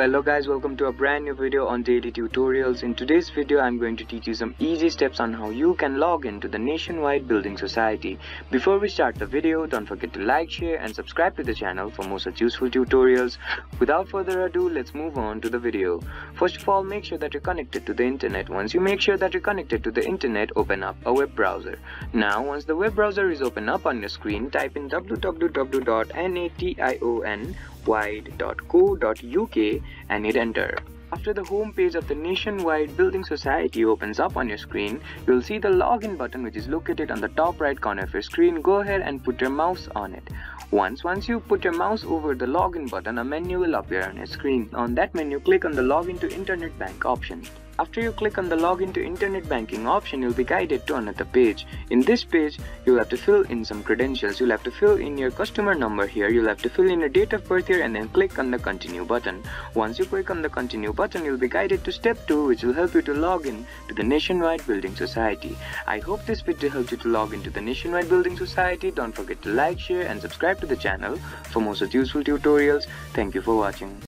Hello guys, welcome to a brand new video on daily tutorials. In today's video, I'm going to teach you some easy steps on how you can log into the Nationwide Building Society. Before we start the video, don't forget to like, share and subscribe to the channel for more such useful tutorials. Without further ado, let's move on to the video. First of all, make sure that you're connected to the internet. Once you make sure that you're connected to the internet, open up a web browser. Now, once the web browser is open up on your screen, type in www.nation wide.co.uk and hit enter. After the home page of the Nationwide Building Society opens up on your screen, you'll see the login button which is located on the top right corner of your screen. Go ahead and put your mouse on it. Once, once you put your mouse over the login button, a menu will appear on your screen. On that menu, click on the login to internet bank option. After you click on the login to internet banking option, you'll be guided to another page. In this page, you'll have to fill in some credentials. You'll have to fill in your customer number here. You'll have to fill in your date of birth here and then click on the continue button. Once you click on the continue button, you'll be guided to step 2 which will help you to log in to the Nationwide Building Society. I hope this video helped you to log into the Nationwide Building Society. Don't forget to like, share and subscribe to the channel for more such useful tutorials. Thank you for watching.